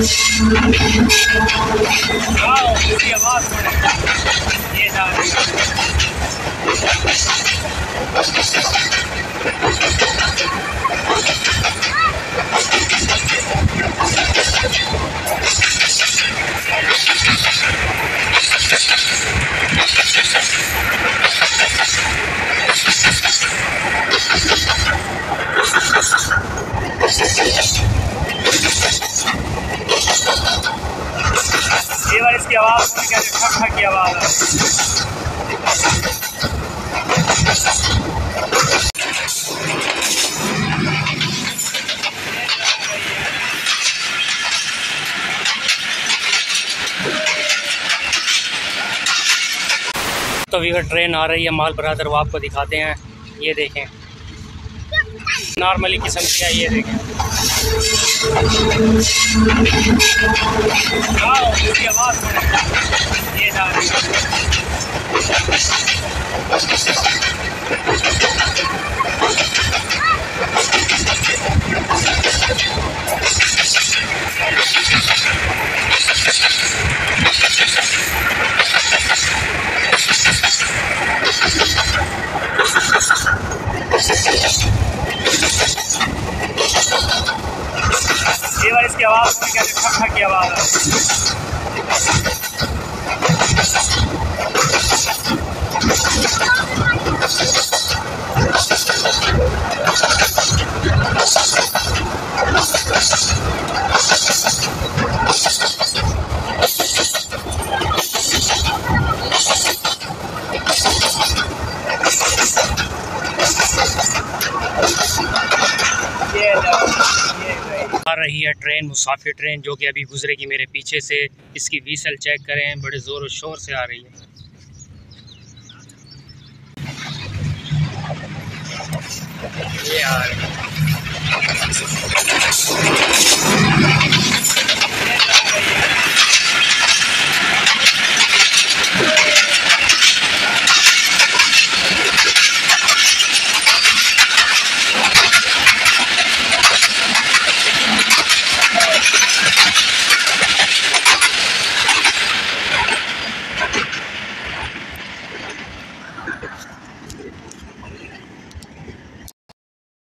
واؤ اس آواز سن کے ٹھک ٹھک کی آواز ہے۔ تو ویور ٹرین آ رہی ہے، مال برادر وہ آپ کو دکھاتے ہیں۔ یہ دیکھیں۔ نارملی قسم کی ہے یہ دیکھیں۔ واؤ اس کی آواز سنیں۔ یہ کی آواز کی آواز۔ ہے آ رہی ہے ٹرین، مسافر ٹرین جو کہ ابھی گزرے گی میرے پیچھے سے۔ اس کی ویسل چیک کریں، بڑے زور و شور سے آ رہی ہے۔ یہ آ رہی ہے۔